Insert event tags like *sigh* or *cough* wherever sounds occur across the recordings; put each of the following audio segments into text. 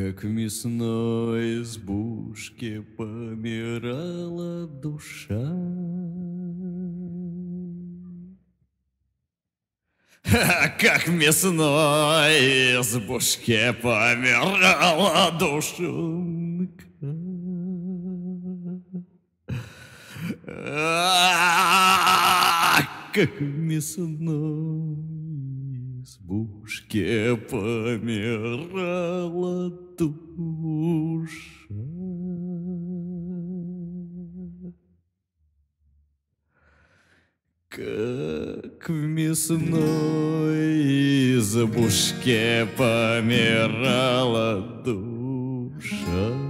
Как в мясной избушке помирала душа. *laughs* Как в мясной избушке помирала душонка. *laughs* Как в мясной избушке помирала душа. Как в мясной избушке помирала душа.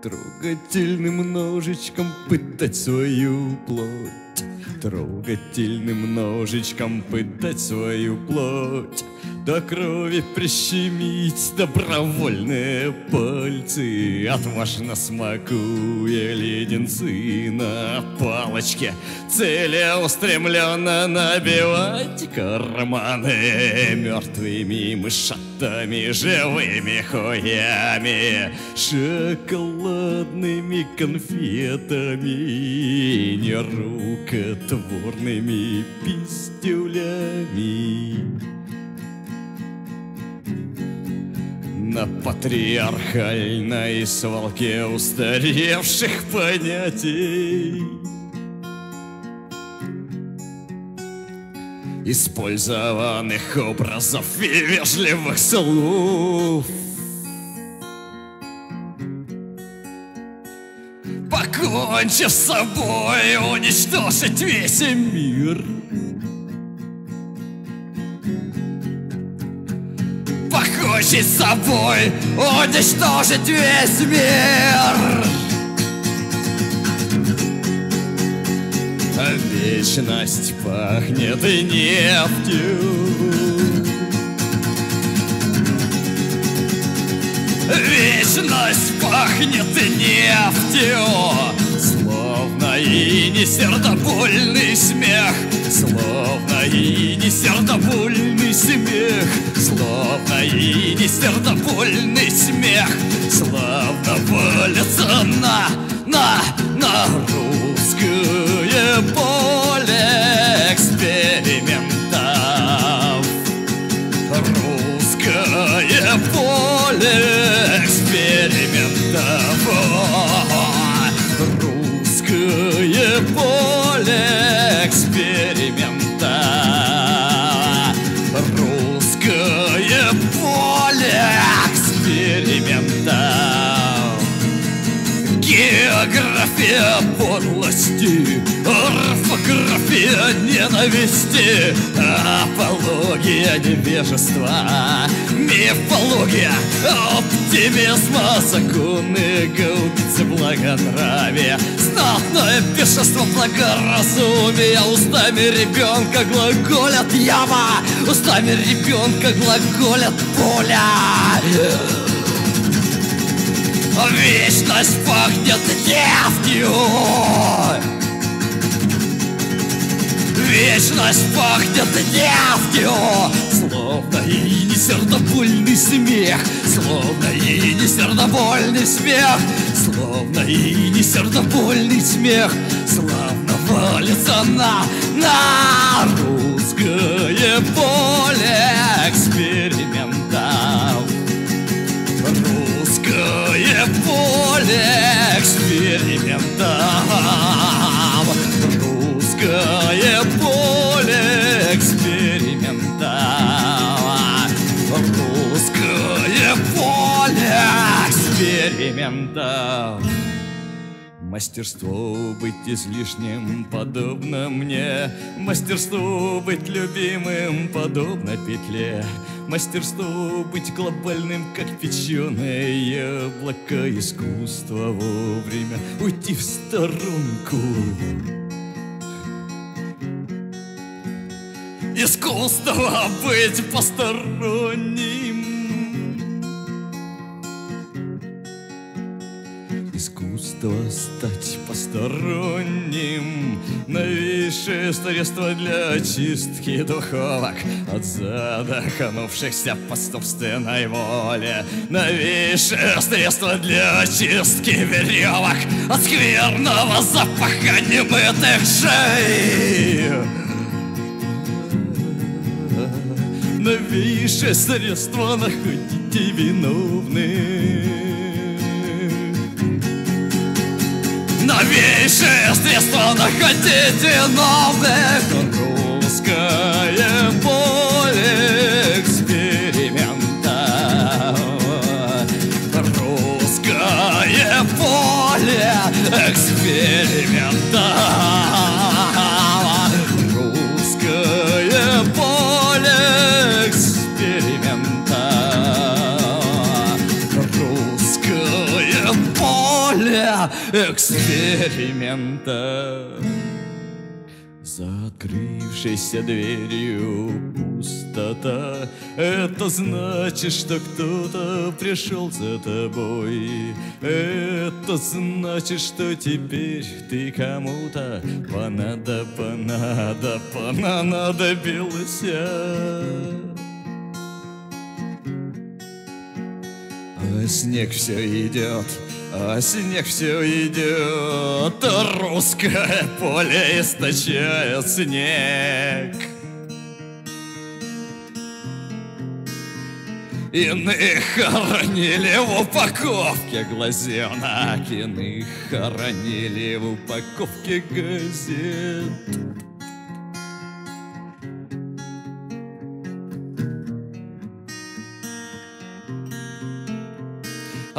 Трогательным ножичком пытать свою плоть. Трогательным ножичком пытать свою плоть До крови прищемить добровольные пальцы. Отважно смакуя леденцы на палочке Целеустремленно набивать карманы Мертвыми мышатами, живыми хуями Шоколадными конфетами Нерукотворными пистюлями На патриархальной свалке устаревших понятий. Использованных образов и вежливых слов. Покончив с собой, уничтожить весь мир Покончить с собой, уничтожить весь мир? Вечность пахнет нефтью. Вечность пахнет нефтью. Словно и не сердобольный смех. Словно и не сердобольный смех. Словно и не сердобольный смех. Словно валится на, на, на русское поле экспериментов. Русское поле География подлости, орфография ненависти, апология невежества, мифология оптимизма, законы гаубицы благонравия, знатное пешество благоразумия, устами ребенка глаголят яма, устами ребенка глаголят поля. Вечность пахнет нефтью. Вечность пахнет нефтью. Словно и не сердобольный смех. Словно и не сердобольный смех. Словно и не сердобольный смех. Славно валится на, на русское поле поле экспериментов Русское поле экспериментов Русское поле экспериментов Мастерство быть излишним подобно мне. Мастерство быть любимым подобно петле Мастерство быть глобальным, как печеное яблоко. Искусство вовремя уйти в сторонку. Искусство быть посторонним Искусство стать посторонним. Новейшее средство для очистки духовок От задохнувшихся по собственной воле. Новейшее средство для очистки веревок От скверного запаха немытых шеи Новейшее средство находите виновных Новейшее средство находите новых Русское поле эксперимента Русское поле эксперимента эксперимента. За открывшейся дверью пустота. Это значит, что кто-то пришел за тобой. Это значит, что теперь ты кому-то Понадо, понадо, понадобился. А снег все идет, а снег все идет, русское поле источает снег. Иных хоронили в упаковке глазенок, Иных хоронили в упаковке газет.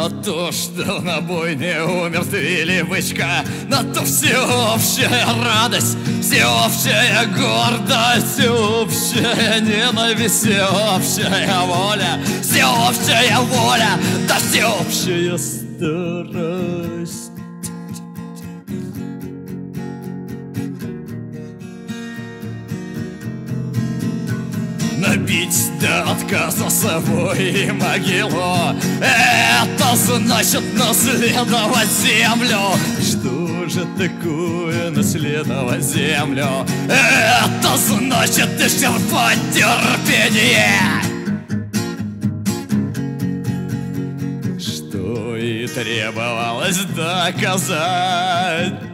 А то, что на бойне умертвили бычка, На то всеобщая радость, всеобщая гордость, Всеобщая ненависть, всеобщая воля, Всеобщая воля, да всеобщая старость. Набить до отказа собой могилу. Это значит наследовать землю. Что же такое наследовать землю? Это значит исчерпать терпение. И требовалось доказать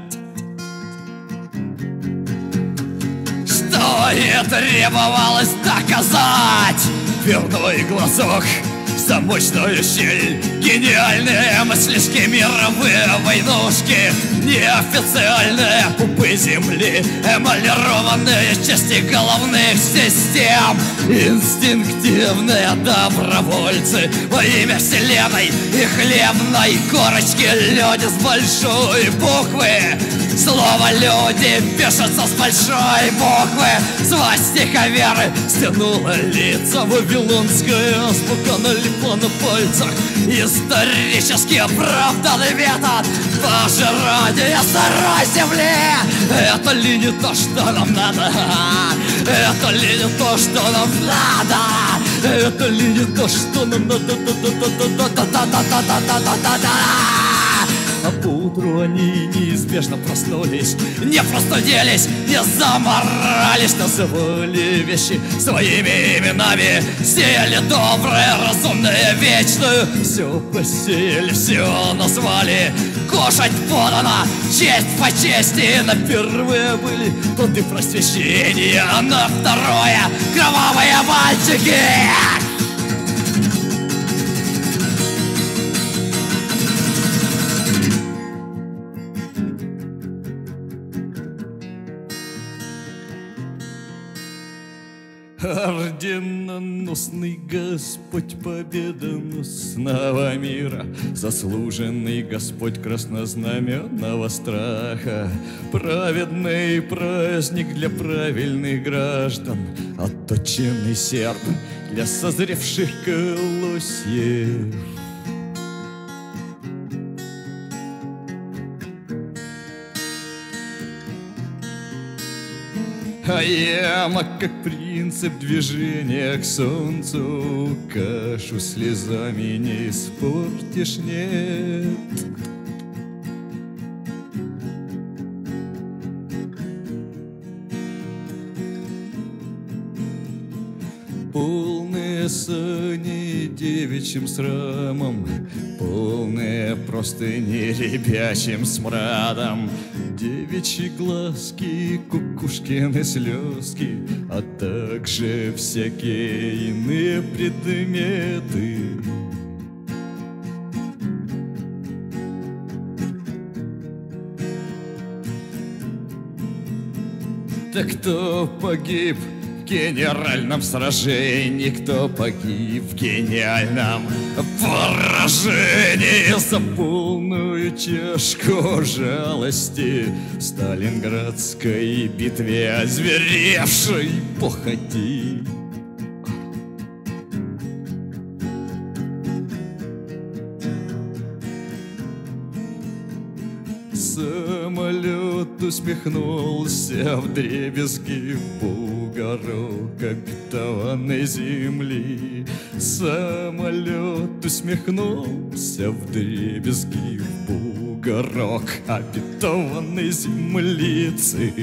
Что и требовалось доказать? Дверной глазок Замочную щель Гениальные мыслишки Мировые войнушки. Неофициальные пупы земли. Эмалированные части головных систем. Инстинктивные добровольцы Во имя вселенной и хлебной корочки. Люди с большой буквы. Слово «люди» пишется с большой буквы. Свастика веры стянула лица Вавилонская азбука налипла на пальцах Исторически оправданный метод Пожирания сырой земли Это ли не то, что нам надо? Это ли не то, что нам надо? Это ли не то, что нам надо? А поутру они неизбежно проснулись. Не простудились, не заморались Называли вещи своими именами. Сеяли доброе, разумное, вечную Все посеяли, все назвали. Кушать подано, честь по чести. На первое были плоды просвещения А на второе кровавые мальчики Орденоносный Господь победоносного мира, Заслуженный Господь краснознаменного страха, Праведный праздник для правильных граждан, Отточенный серп для созревших колосьев. А яма, как принцип движения к солнцу Кашу слезами не испортишь, нет девичьим срамом, Полные простыни ребячим смрадом, Девичьи глазки, кукушкины слезки, А также всякие иные предметы. Так кто погиб генеральном сражении, кто погиб в гениальном поражении за полную чашку жалости в Сталинградской битве озверевшей походи. Самолет усмехнулся в дребезги бугорок обетованной земли. Самолет усмехнулся в дребезги бугорок обетованной землицы.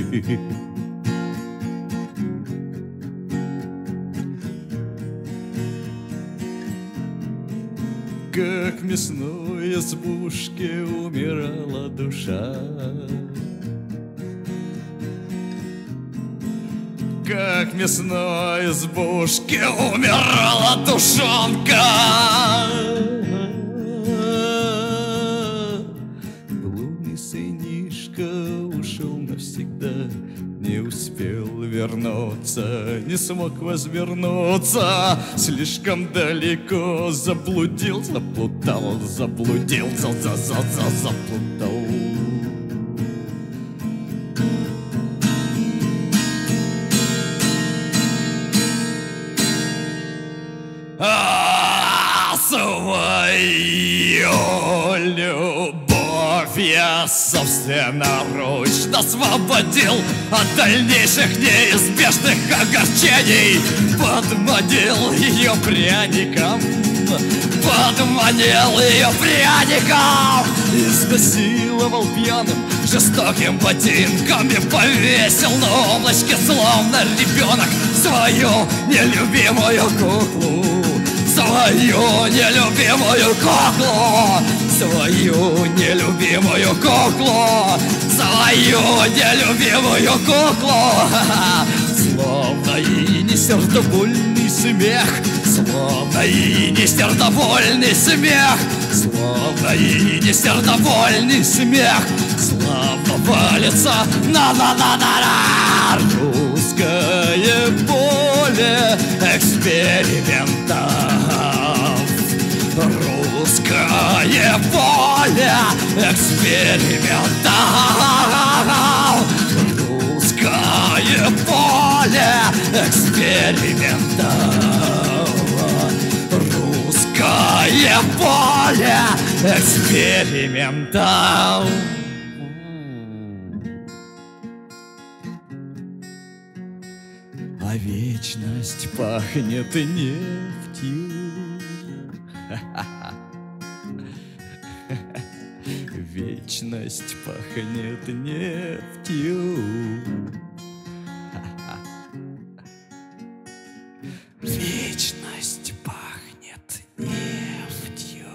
Как мясной избушке умирала душа мясной избушке умирала душонка Блудный сынишка ушел навсегда не успел вернуться, не смог возвернуться, слишком далеко заблудил, заплутал, заблудил, за за за за заплутал. Я собственноручно освободил от дальнейших неизбежных огорчений, подманил ее пряником, подманил ее пряником, изнасиловал пьяным жестоким ботинком и повесил на облачке, словно ребенок, свою нелюбимую куклу. Свою нелюбимую куклу, свою нелюбимую куклу, свою нелюбимую куклу. Словно и не сердобольный смех, словно и не сердобольный смех, словно и не сердобольный смех, славно валится на на на на на. Русское поле экспериментов. Русское поле экспериментов. Русское поле экспериментов. Русское поле экспериментов. А вечность пахнет нефтью. *laughs* Вечность пахнет нефтью. Вечность пахнет нефтью.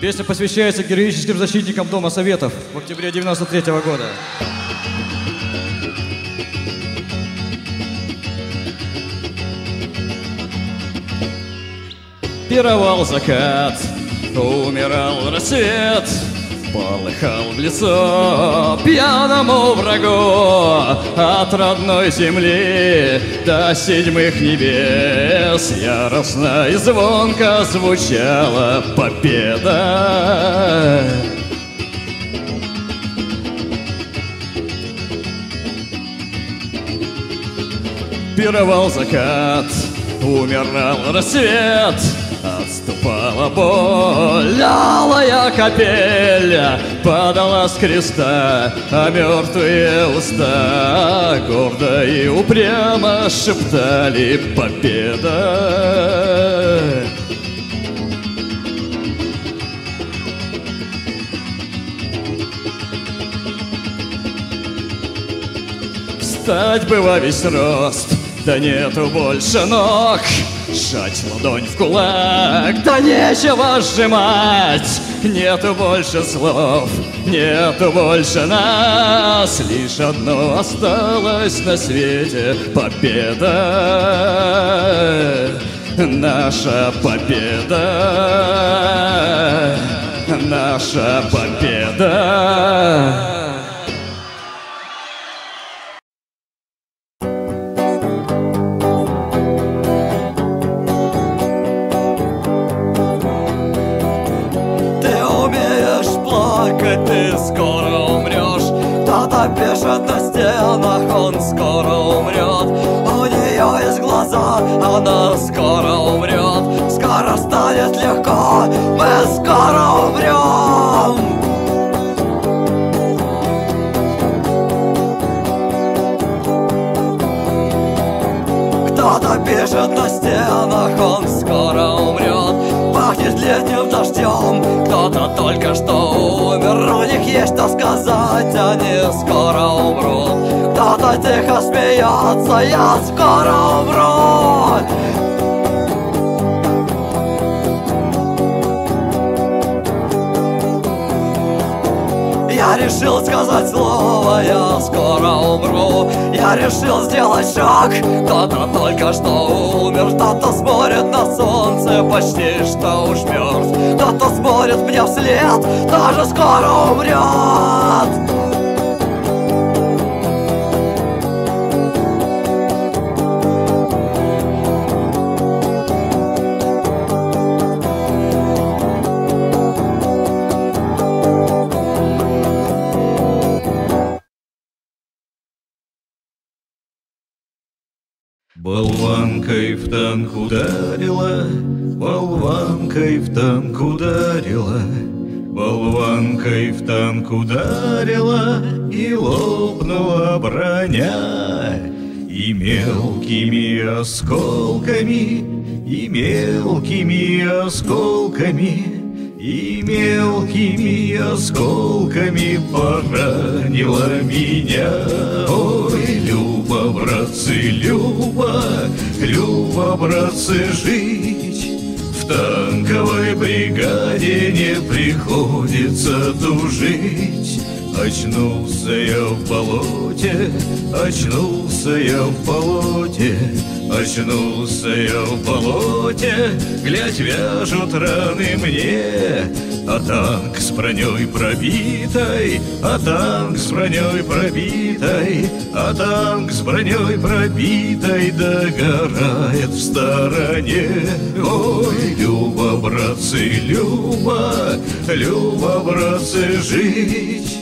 Песня посвящается героическим защитникам Дома Советов в октябре 93 года. Пировал закат, умирал рассвет, Полыхал в лицо пьяному врагу От родной земли до седьмых небес. Яростно и звонко звучала победа. Пировал закат, умирал рассвет Боль, алая капель Падала с креста, а мертвые уста Гордо и упрямо шептали победа! Встать бы во весь рост, да нету больше ног. Сжать ладонь в кулак, да нечего сжимать. Нету больше слов, нету больше нас. Лишь одно осталось на свете. Победа. Наша победа. Наша победа Пишет на стенах, он скоро умрет. У нее есть глаза, она скоро умрет. Скоро станет легко, мы скоро умрем. Кто-то пишет на стенах, он скоро умрет. Пахнет летним дождем, кто-то только что умер У них есть что сказать, они скоро умрут. Кто-то тихо смеется, я скоро умру Я решил сказать слово, я скоро умру. Я решил сделать шаг, кто-то только что умер. Кто-то смотрит на солнце, почти что уж мертв. Кто-то смотрит мне вслед, тоже скоро умрет танк ударила и лопнула броня. И мелкими осколками, и мелкими осколками, и мелкими осколками поранила меня. Ой, Люба, братцы, Люба, Люба, братцы, жить в танковой бригаде не приходится тужить. Очнулся я в болоте, очнулся я в болоте, очнулся я в болоте, глядь, вяжут раны мне, а танк с броней пробитой, а танк с броней пробитой, а танк с броней пробитой догорает в стороне. Ой, Люба, братцы, Люба, Люба, братцы, жить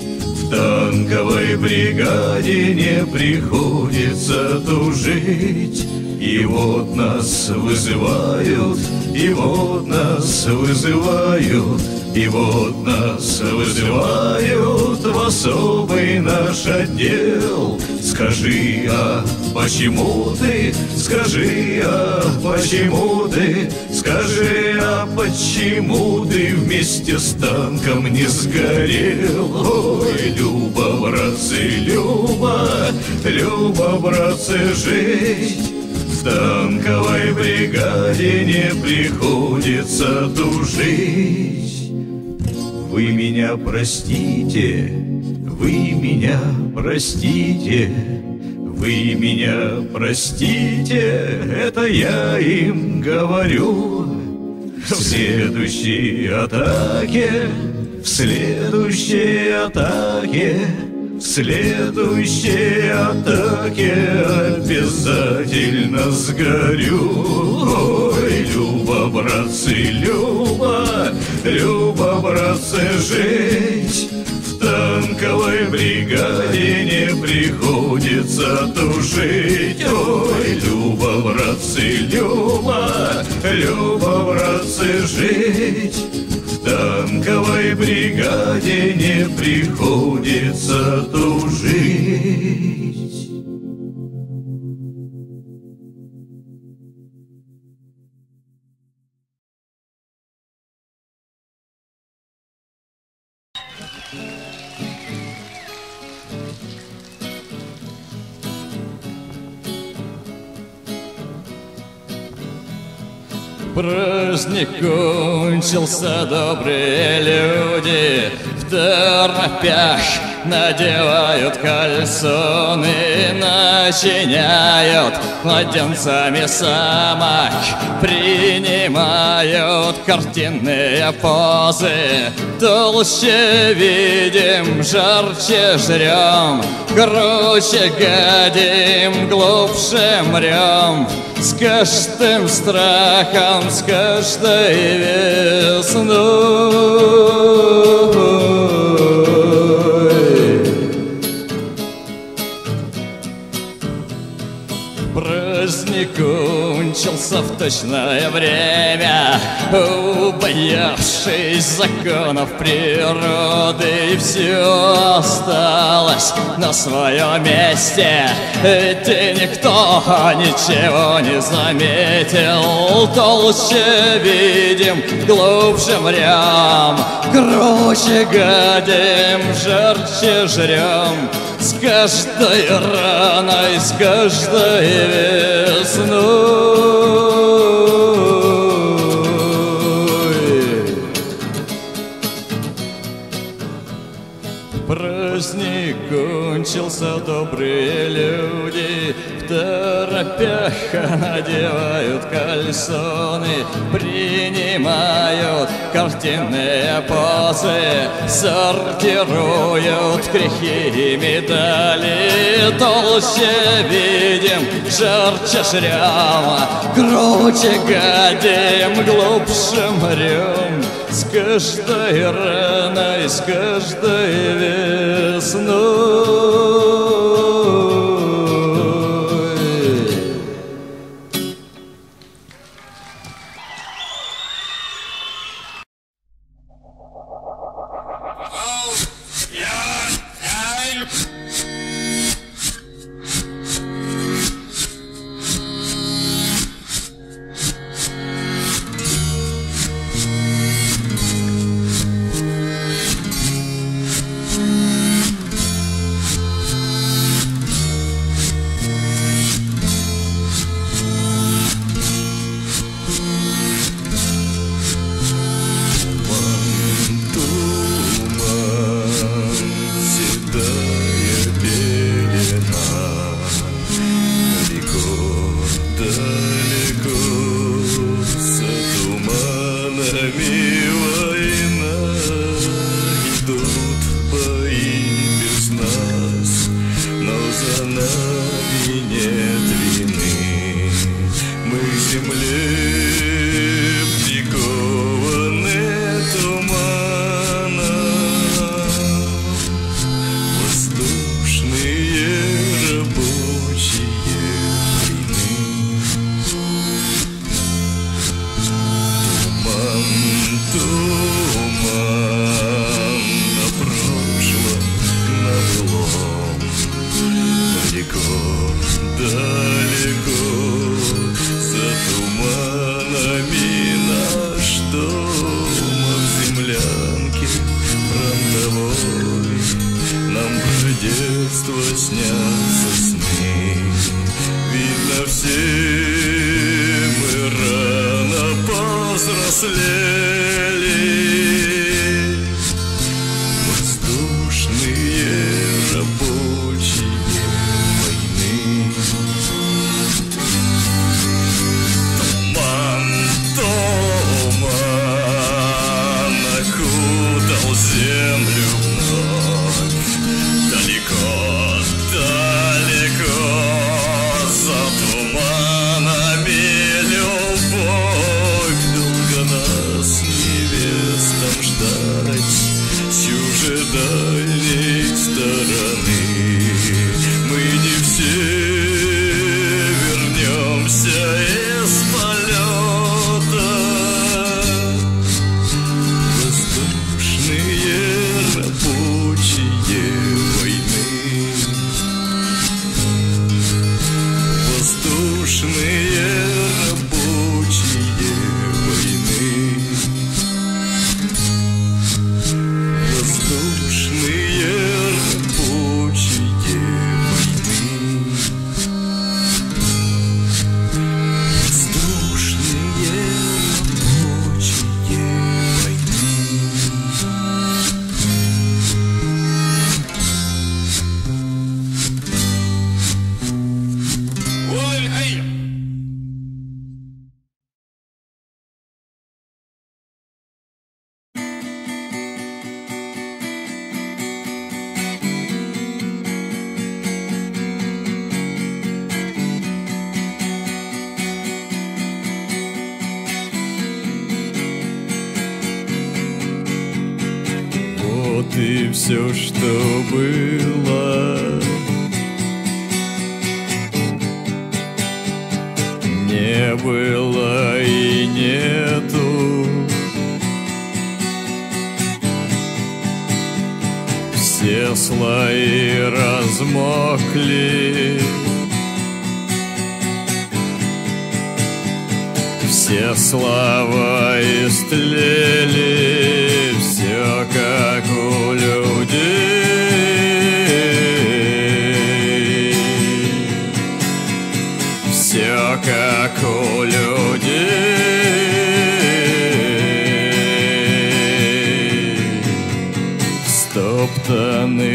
танковой бригаде не приходится тужить. И вот нас вызывают, и вот нас вызывают, и вот нас вызывают в особый наш отдел. Скажи, а почему ты, скажи, а почему ты, скажи, а почему ты вместе с танком не сгорел? Ой, Люба, братцы, Люба, Люба, братцы, жить танковой бригаде не приходится тужить. Вы меня простите, вы меня простите, вы меня простите, это я им говорю. В следующей атаке, в следующей атаке, в следующей атаке обязательно сгорю. Ой, Люба, братцы, Люба, Люба, братцы, жить в танковой бригаде не приходится тужить. Ой, Люба, братцы, Люба, Люба, братцы, жить в танковой бригаде не приходится тужить. Праздник кончился, добрые люди. В торопях надевают кальсоны Начиняют младенцами самок Принимают картинные позы. Толще видим, жарче жрем Круче гадим, глубже мрем С каждым страхом, с каждой весной кончился в точное время Убоявшись законов природы. И все осталось на своем месте. Ведь и никто ничего не заметил. Толще видим, глубже мрем Круче гадим, жарче жрем каждой раной, с каждой весной. Праздник кончился, добрые люди В торопях надевают кальсоны Принимают картинные позы Сортируют грехи и медали. Толще видим, жарче жрем Круче гадим, глубже мрем. С каждой раной, с каждой весной Детство снятся сны Видно, все мы рано повзрослели и все, что было. Не было и нету. Все слои размокли. Все слова истлели,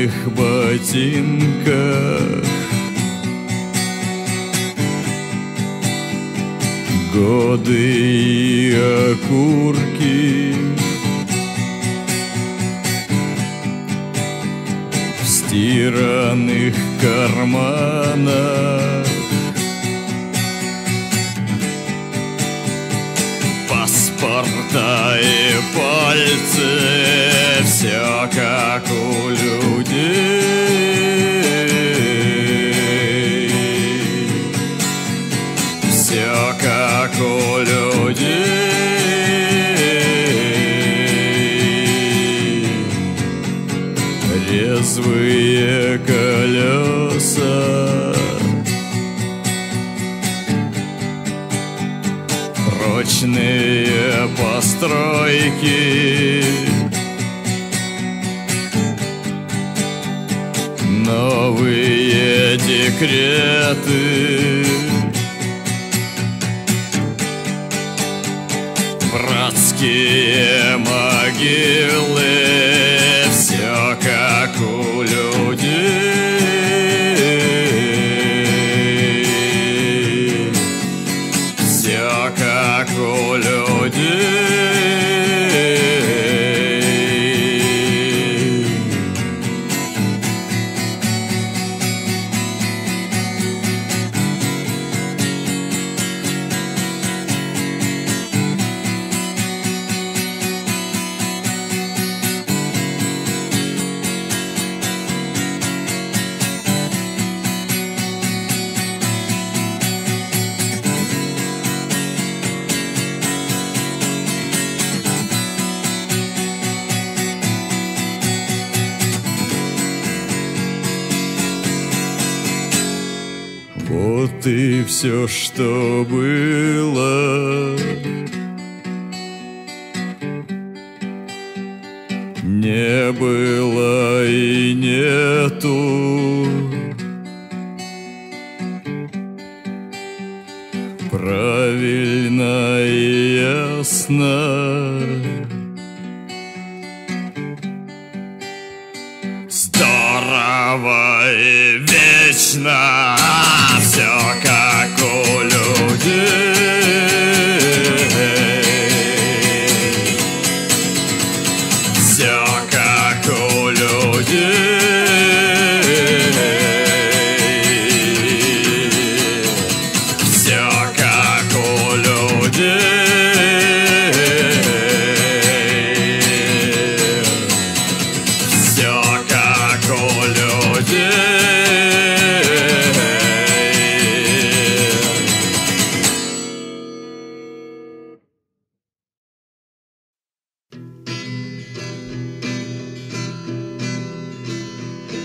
стоптанных ботинках. Годы и окурки. В стиранных карманах И пальцы Все как у людей. Все как у постройки. Новые декреты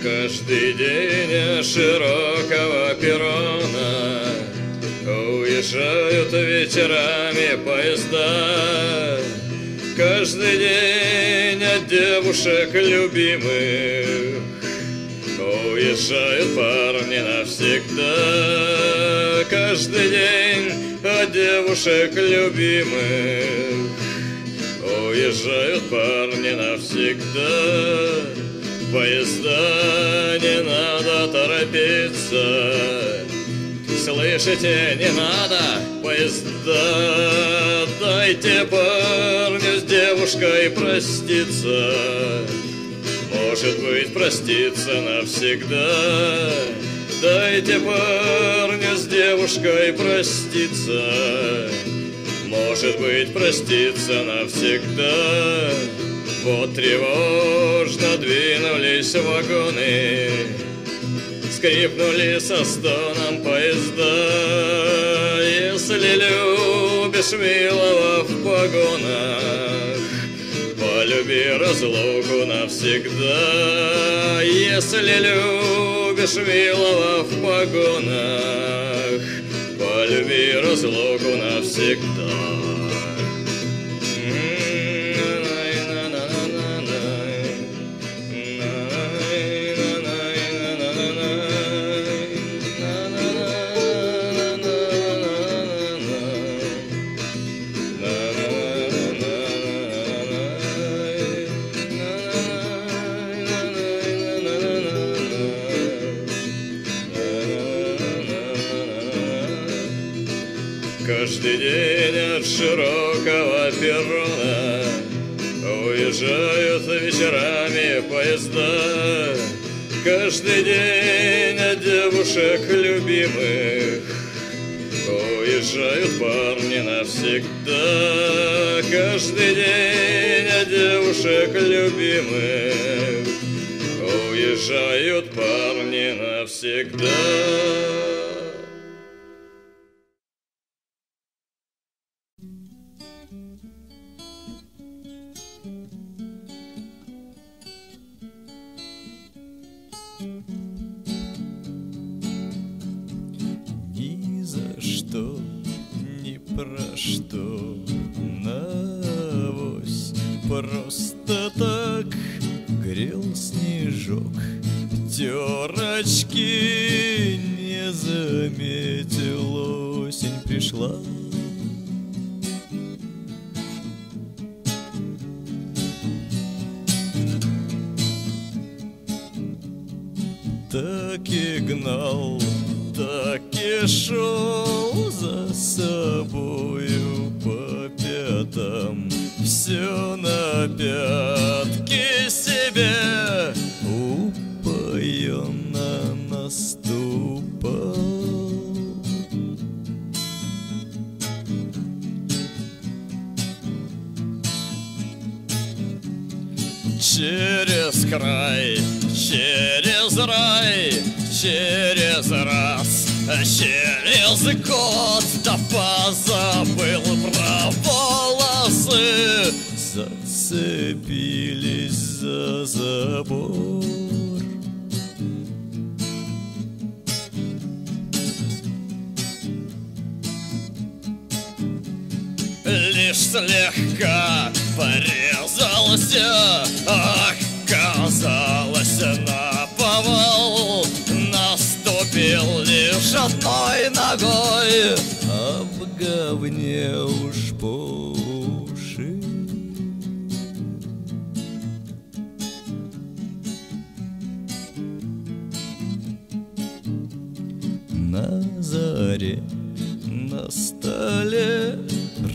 Каждый день широкого перрона. Уезжают вечерами поезда. Каждый день от девушек любимых Уезжают парни навсегда. Каждый день от девушек любимых Уезжают парни навсегда Поезда не надо торопиться. Слышите, не надо поезда. Дайте парню с девушкой проститься. Может быть проститься навсегда. Дайте парню с девушкой проститься. Может быть проститься навсегда Вот тревожно двинулись вагоны Скрипнули со стоном поезда. Если любишь милого в погонах Полюби разлуку навсегда. Если любишь милого в погонах Полюби разлуку навсегда Уезжают вечерами поезда. Каждый день от девушек любимых Уезжают парни навсегда. Каждый день от девушек любимых Уезжают парни навсегда порезался Оказалось на повал. Наступил лишь одной ногой. А в говне уж по уши На заре на столе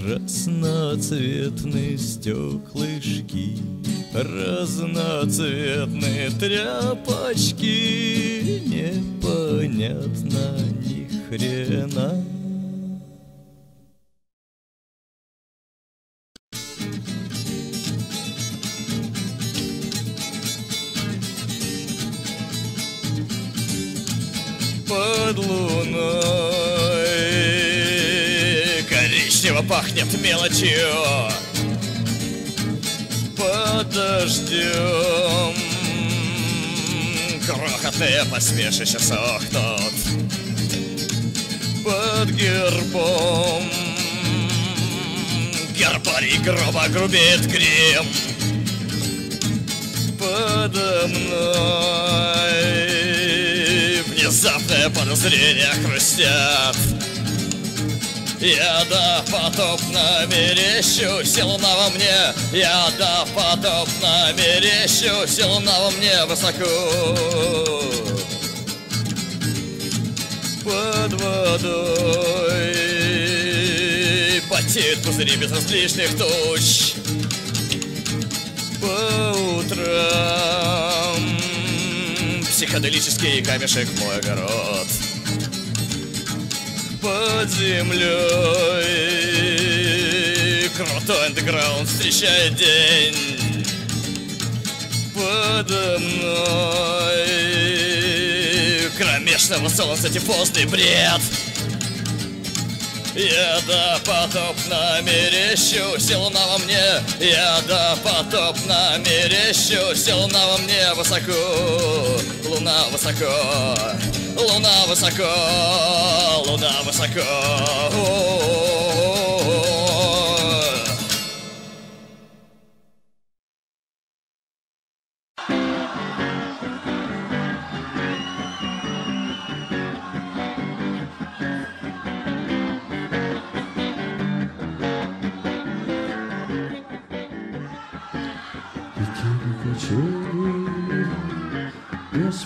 Разноцветные стеклышки Разноцветные тряпочки Непонятно ни хрена. Под луной Коричнево пахнет мелочью Под дождем Крохотные посмешища сохнут Под гербом. Гербарий грубо грубит грим Подо мной. Внезапное подозрение хрустят Я допотопно мерещу, силна во мне. Я допотопно мерещу, силна во мне высоко. Под водой Потеют пузыри без различных туч. По утрам Психоделический камешек мой огород Под землей. Крутой андеграунд встречает день подо мной. Кромешного солнца тифозный бред я допотопно мерещу, силна во мне. Я допотопно мерещу, силна во мне. Высоко, луна высоко Луна высоко, луна высоко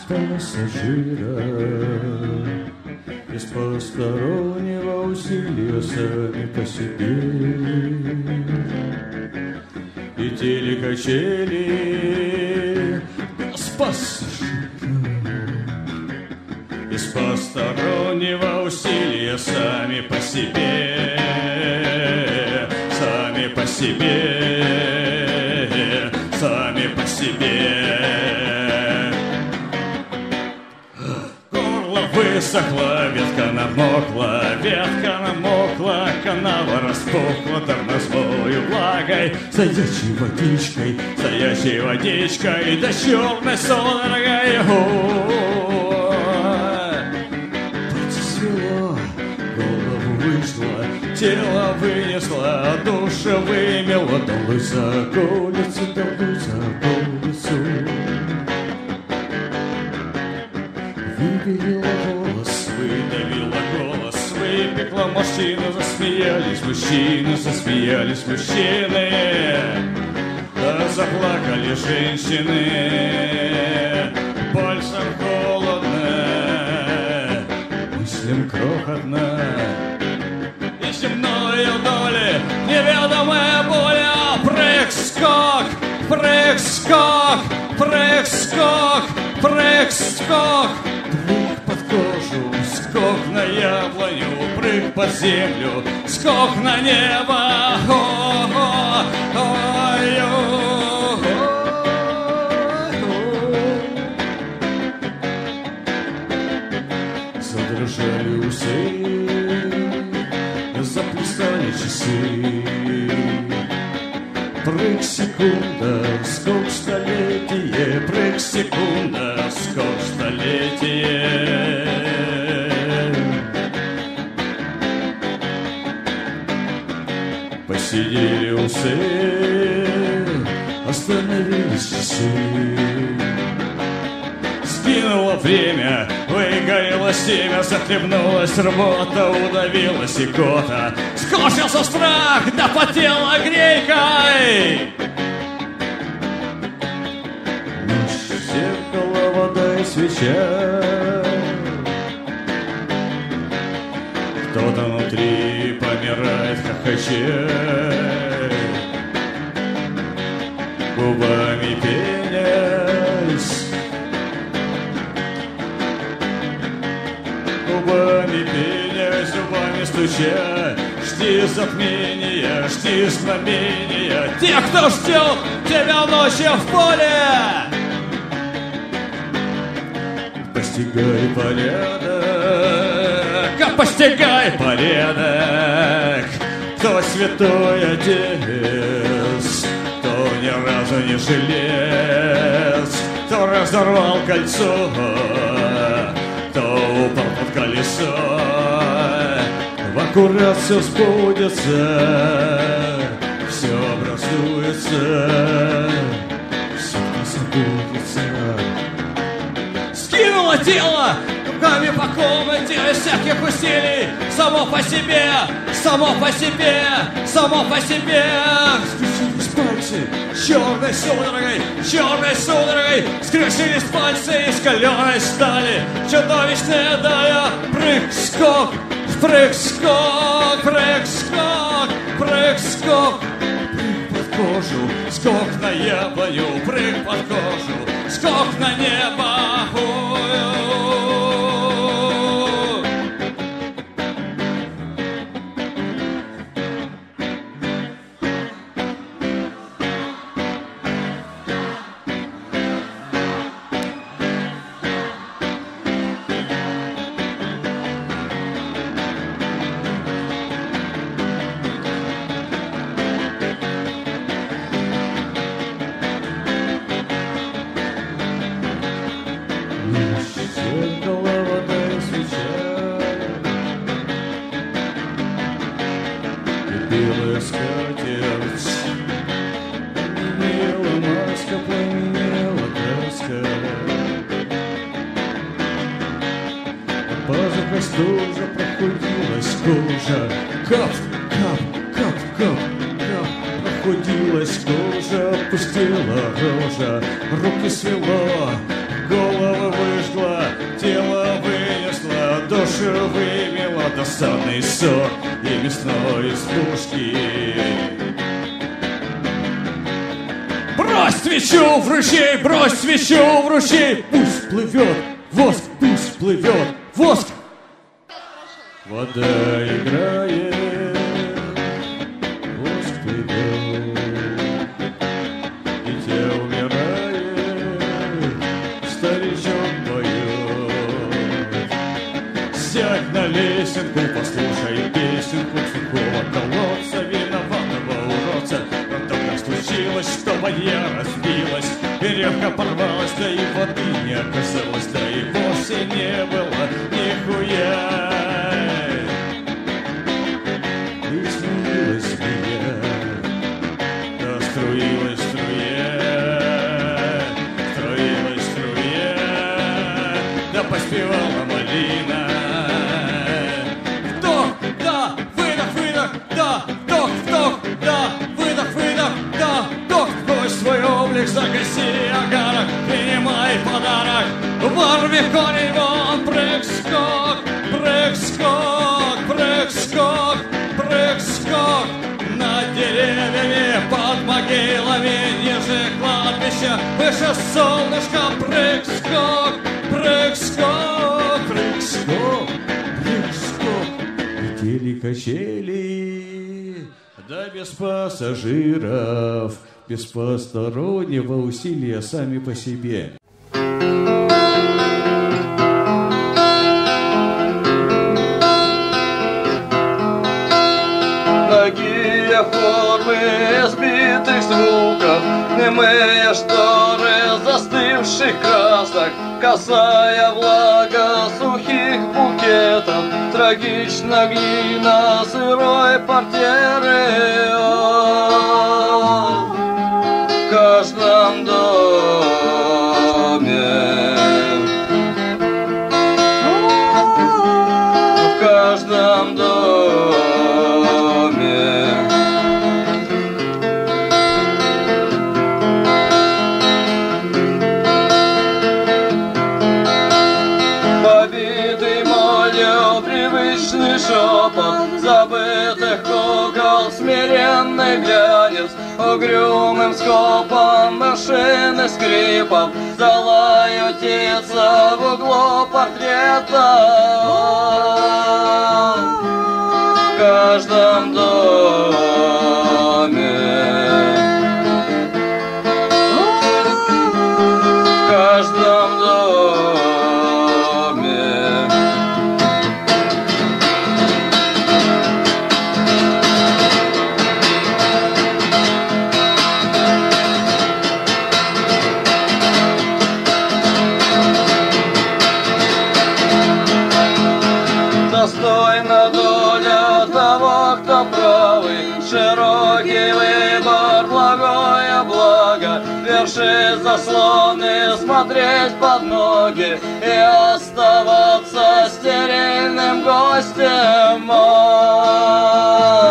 пассажира, без постороннего усилия сами по себе. И телекачели без пассажира, без постороннего усилия сами по себе, сами по себе, сами по себе. Высохло, ветка намокла, ветка намокла, канава распухла тормозной влагой, стоячей водичкой, стоячей водичкой, да черной судорогой. Свело, голову вышло, тело вынесло, душа вымело, долой за улицу, долой за улицу. Выпилила голос, выдавила голос, выпекла мужчину, засмеялись мужчины, засмеялись мужчины, да заплакали женщины, пальцем холодно, мыслям крохотно. И земною доли неведомая боля, прыг-скок, прыг-скок, прыг-скок, прыг-скок, под землю, скок на небо. О-о-о, ой-о-ой. Задрожали усы, заплясали часы. Прыг секунда, скок столетие, прыг секунда, скок столетие. Усы, остановились часы. Скинуло время, выгорело семя, захлебнулась работа, удавилась икота. Скошился страх, да потела грейкой. Ночь, зеркало, вода и свеча. Кто-то внутри помирает, хохоче. Губами пенясь, губами пенясь, зубами стуча. Жди затмения, жди знамения. Тех, кто ждет тебя ночью в поле. Постигай порядок, а постигай порядок. Кто ни разу не жилец Кто разорвал кольцо, кто упал под колесо в аккурат все сбудется, все образуется, все забудется. Скинуло тело руками по комнате без всяких усилий, само по себе, само по себе, само по себе. Скрестились пальцы черной судорогой, черной судорогой, скрестились пальцы из каленой стали, чудовищная дая, прыг-скок, Прыг-скок, прыг-скок, прыг-скок Прыг под кожу, скок на яблоню Прыг под кожу, скок на небо свечу в ручей, брось свечу в ручей, пусть плывет воск, пусть плывет воск. Вода играет, воск плывет, дитя умирает, старичок поет. Сядь на лесенку, послушай песенку сухого колодца, виноватого уродца. Потом так случилось, что моя разбилась, веревка порвалась, да и воды не оказалось, да и вовсе не было ворви корень вон, прыг, скок, прыг, скок, прыг, скок, прыг, скок, над деревьями, под могилами, ниже кладбища, выше солнышка, прыг, скок, прыг, скок, прыг, скок, прыг, скок. Летели качели, да без пассажиров, без постороннего усилия сами по себе. Косая влага сухих букетов Трагично глина сырой портьеры скопом машины скрипов Залают птица в углу портрета. В каждом доме смотреть под ноги И оставаться стерильным гостем. О,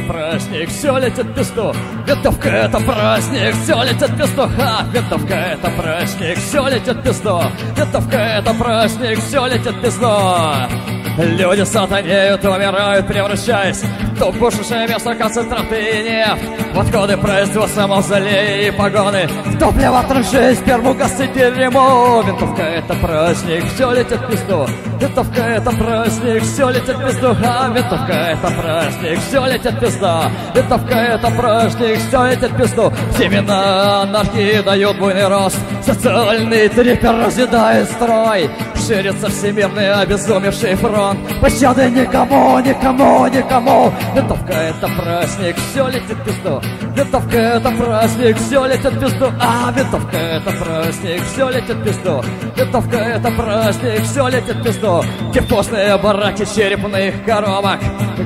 это праздник, все летит в пизду. Винтовка это праздник, все летит пизду. Ха! Винтовка это праздник, все летит в пизду. Винтовка это праздник, все летит пизду. Люди сатанеют, умирают, превращаясь в тупушечное место концентраты и нефть В отходы производства мавзолеи и погоны. В топливо траншеи, сперму гасить дерьмо Винтовка это праздник, все летит в пизду. Винтовка это праздник, все летит в пизду. А винтовка это праздник, все летит в пизду. Винтовка это праздник, все летит в пизду. Семена анархии дают буйный рост. Социальный трипер разъедает строй. Ширится всемирный обезумевший фронт Пощады никому, никому, никому. Винтовка это праздник, все летит пизду Винтовка это праздник, все летит пизду А, винтовка это праздник, все летит пизду Винтовка это праздник, все летит пизду Кипостные бараки черепных коробок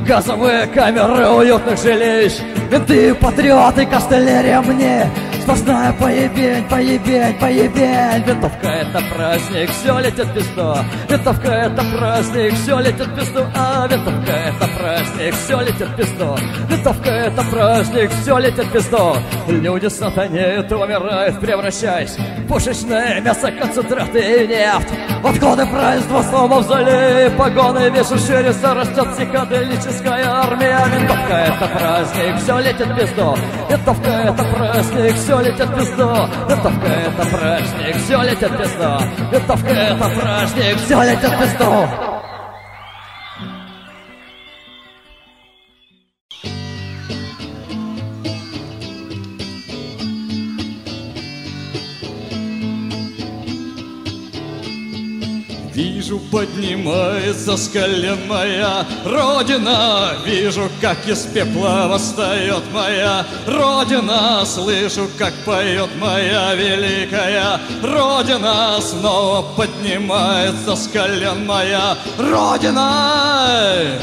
Газовые камеры уютных жилищ. Винты, патриоты, костылерия мне Сплошная поебень, поебень, поебень. Винтовка это праздник, все летит в пизду. Винтовка это праздник, все летит в пизду. А, винтовка это праздник, все летит в пизду. Винтовка это праздник, все летит в пизду. Люди сатанеют, умирают, превращаясь в Пушечное мясо, концентраты и нефть. Отходы производства, мавзолеи, погоны Вешу ширится, растет психоделическая армия. Винтовка это праздник, все летит в пизду. Винтовка это праздник, все летит в пизду. Винтовка это праздник, все летит в пизду. Винтовка это праздник, все летит в пизду Вижу, поднимается с колен моя Родина. Вижу, как из пепла восстает моя Родина. Слышу, как поет моя великая Родина. Снова поднимается с колен моя Родина.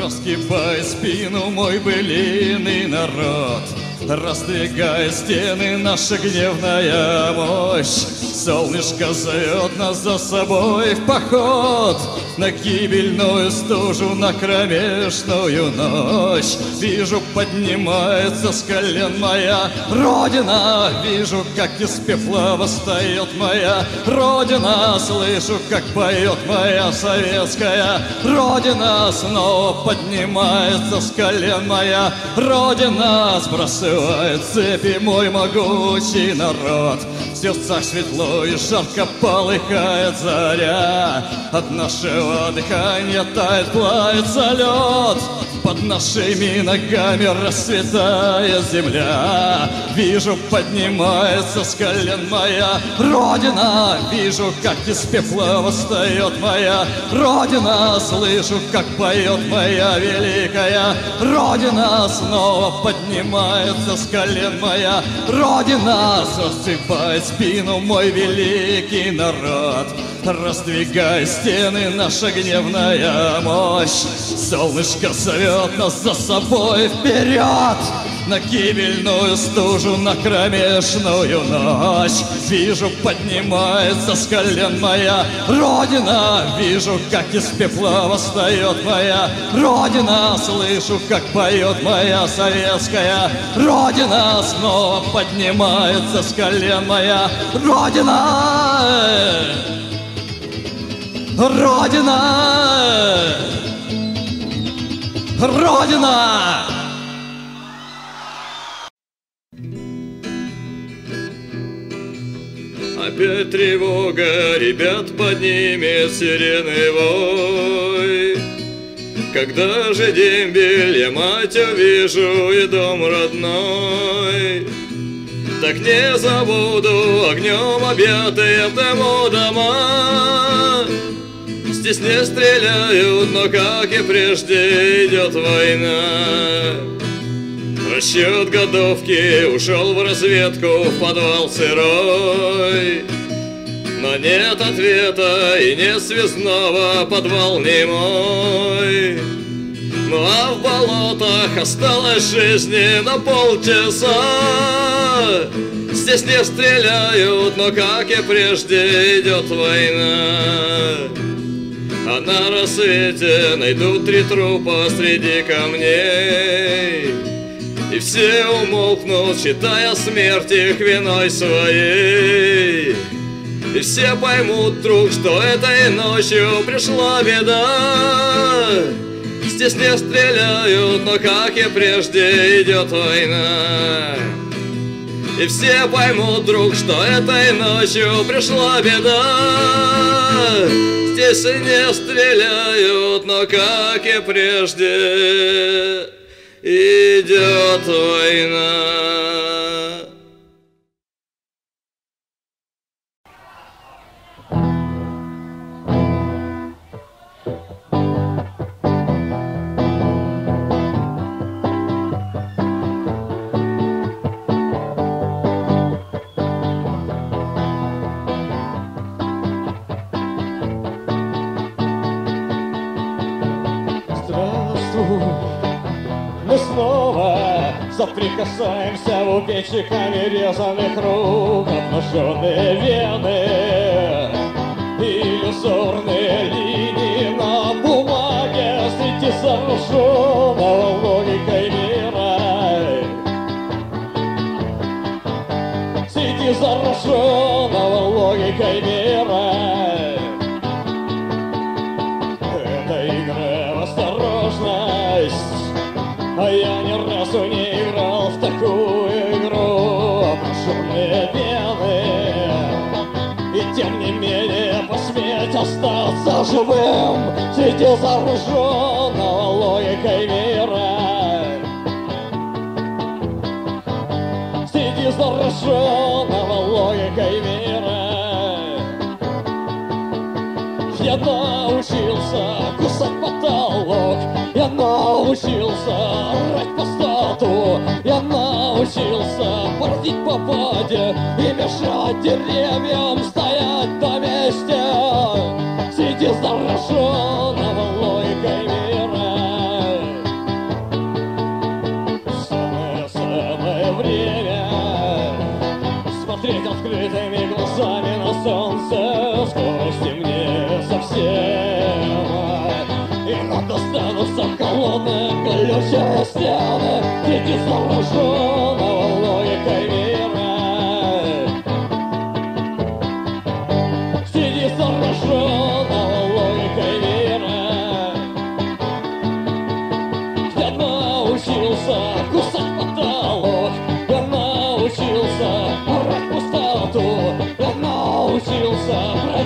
Раскипай спину мой былиный народ Раздвигая стены наша гневная мощь. Солнышко зовет нас за собой в поход На гибельную стужу, на кромешную ночь. Вижу, поднимается с колен моя Родина. Вижу, как из пепла восстает моя Родина. Слышу, как поет моя советская Родина. Снова поднимается с колен моя Родина. Сбрасывает цепи мой могучий народ. В сердцах светло и жарко полыхает заря. От нашего дыхания тает, плавится лед Под нашими ногами расцветает земля. Вижу, поднимается с колен моя Родина. Вижу, как из пепла восстает моя Родина. Слышу, как поет моя великая Родина. Снова поднимается с колен моя Родина. Засыпает спину мой великий народ Раздвигай стены, наша гневная мощь. Солнышко зовет нас за собой вперед. На гибельную стужу, на кромешную ночь. Вижу, поднимается с колен моя Родина. Вижу, как из пепла восстает моя Родина. Слышу, как поет моя советская Родина. Снова поднимается с колен моя Родина Родина! Родина! Опять тревога, ребят, поднимет сирены вой. Когда же дембель я мать увижу и дом родной, Так не забуду огнем объятые в дому дома. Здесь не стреляют, но как и прежде идет война. Расчет годовки ушел в разведку в подвал сырой. Но нет ответа и нет связного подвал не мой. Ну а в болотах осталось жизни на полчаса. Здесь не стреляют, но как и прежде идет война. А на рассвете найдут три трупа среди камней. И все умолкнут, считая смерть их виной своей. И все поймут вдруг, что этой ночью пришла беда. Здесь не стреляют, но как и прежде идет война И все поймут вдруг, что этой ночью пришла беда Здесь не стреляют, но как и прежде идет война. Соприкасаемся лупечиками резаных рук, обнаженные вены, иллюзорные линии на бумаге среди зараженного логикой мира. Среди зараженного логикой мира. Живым Среди зараженного логикой мира Среди зараженного логикой мира я научился кусать потолок Я научился орать по стату Я научился бродить по воде И мешать деревьям стоять на месте Среди зараженного логикой мира Самое-самое время Смотреть открытыми глазами на солнце Скоро стемнеет совсем. И нам достанутся колонны Колючие стены Среди зараженного логикой мира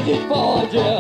научился бродить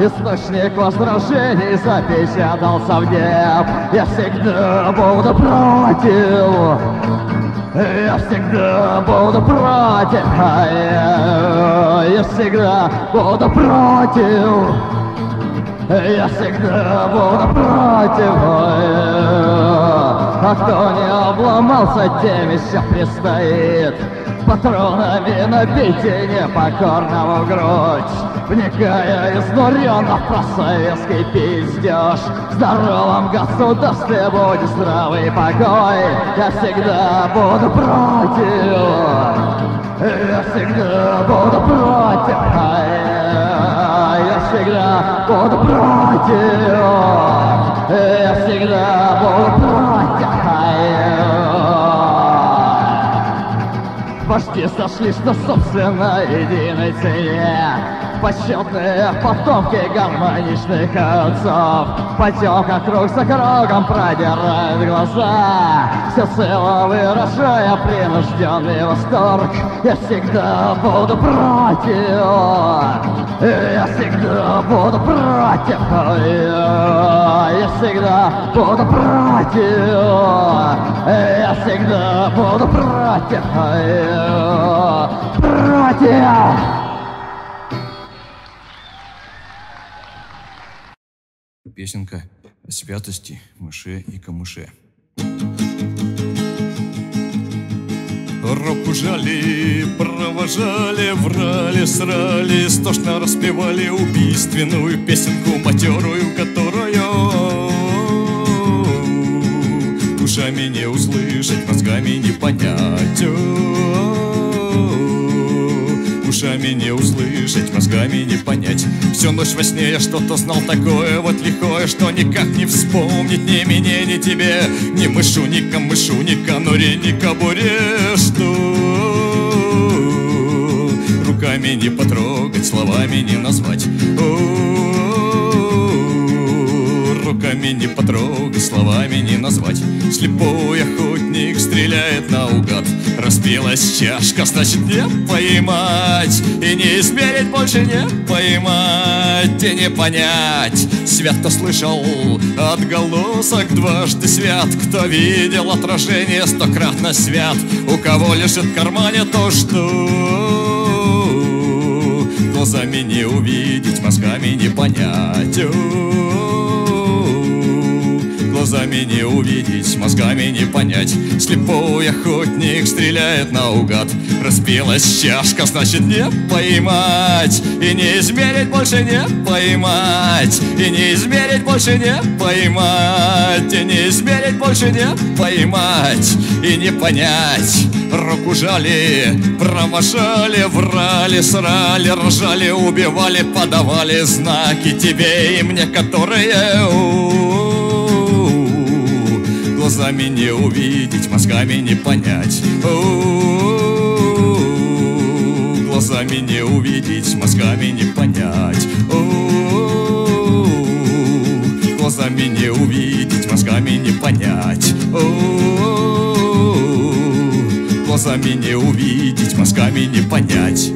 Источник возражений запечатался в неб. Я всегда буду против. Я всегда буду против, я всегда буду против. Я всегда буду против. А кто не обломался, тем еще предстоит Патронами набейте непокорного в грудь. Вникая изнуренно в просоветский пиздеж В здоровом государстве будет здравый покой. Я всегда буду против. Я всегда буду против. Я всегда буду против, я всегда буду против. Почти сошлись на собственно единой цене Почетные потомки гармоничных отцов Пойдем как круг за кругом продирают глаза. Все цело выражая принужденный восторг. Я всегда буду против Я всегда буду против. Я всегда буду против Я всегда буду против. Против Песенка о святости, мыше и камыше. Руку жали, провожали, врали, срали, Стошно распевали убийственную песенку матерую, которую Ушами не услышать, мозгами не понять Ушами не услышать, мозгами не понять. Всю ночь во сне я что-то знал такое Вот лихое, что никак не вспомнить Ни мне, ни тебе. Ни мышу, ни камышу, ни конуре, ни кобуре Что руками не потрогать Словами не назвать Руками не потрогать, словами не назвать. Слепой охотник стреляет наугад. Разбилась чашка, значит не поймать. И не измерить больше не поймать. И не понять. Свят, кто слышал отголосок дважды. Свят Кто видел отражение стократно свят. У кого лежит в кармане то, что Глазами не увидеть, мозгами не понять Глазами не увидеть, мозгами не понять. Слепой охотник стреляет наугад. Разбилась чашка, значит не поймать. И не измерить больше не поймать. И не измерить больше не поймать. И не измерить больше не поймать. И не понять. Руку жали, провожали, врали, срали, ржали, убивали, подавали знаки тебе и мне, которые глазами не увидеть, мозгами не понять. У-у-у. Глазами не увидеть, мозгами не понять Глазами не увидеть, мозгами не понять Глазами не увидеть, мозгами не понять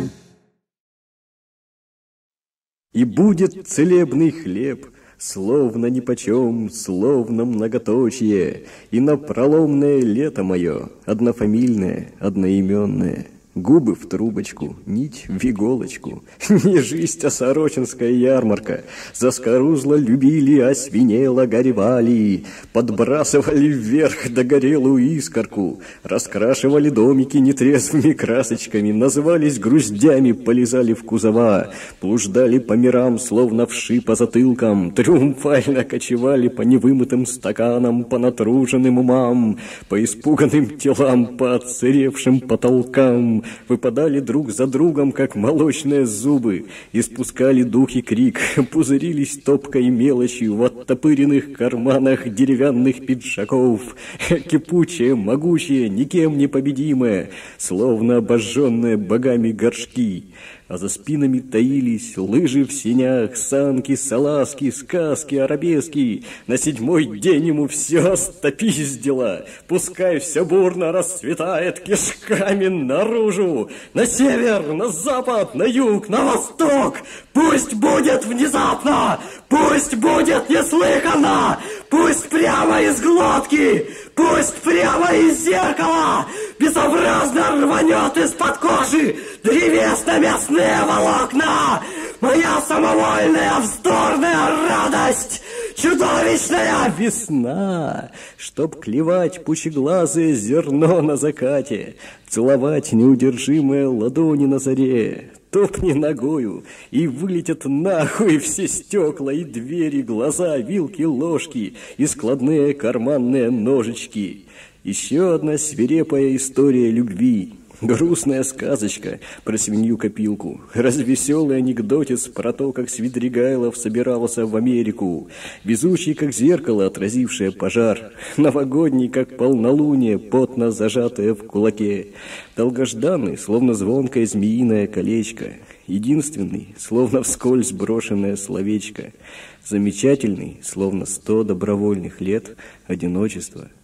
И будет целебный хлеб — Словно нипочем, словно многоточие, И на проломное лето мое, Однофамильное, одноименное — Губы в трубочку, нить в иголочку. *laughs* Не жизнь, а сорочинская ярмарка. Заскорузло любили, а свинело горевали. Подбрасывали вверх догорелую искорку. Раскрашивали домики нетрезвыми красочками. Назывались груздями, полезали в кузова. Блуждали по мирам, словно вши по затылкам. Триумфально кочевали по невымытым стаканам, по натруженным умам, по испуганным телам, по отсыревшим потолкам выпадали друг за другом, как молочные зубы, испускали дух и крик, *laughs* пузырились топкой мелочью в оттопыренных карманах деревянных пиджаков, *laughs* кипучие, могучие, никем не победимые, словно обожженные богами горшки а за спинами таились лыжи в синях, санки, салазки, сказки, арабески. На седьмой день ему все стопиздило, пускай все бурно расцветает кишками наружу, на север, на запад, на юг, на восток. Пусть будет внезапно, пусть будет неслыханно, пусть прямо из глотки, пусть прямо из зеркала, безобразно рванет из-под кожи древесно-мясные волокна! Моя самовольная вздорная радость! Чудовищная весна! Чтоб клевать пучеглазое зерно на закате, Целовать неудержимые ладони на заре, Топни ногою, и вылетят нахуй все стекла и двери, глаза, вилки, ложки и складные карманные ножички. Еще одна свирепая история любви. Грустная сказочка про свинью-копилку. Развеселый анекдотец про то, как Свидригайлов собирался в Америку. Везучий, как зеркало, отразившее пожар. Новогодний, как полнолуние, потно зажатое в кулаке. Долгожданный, словно звонкое змеиное колечко. Единственный, словно вскользь брошенное словечко. Замечательный, словно сто добровольных лет одиночества –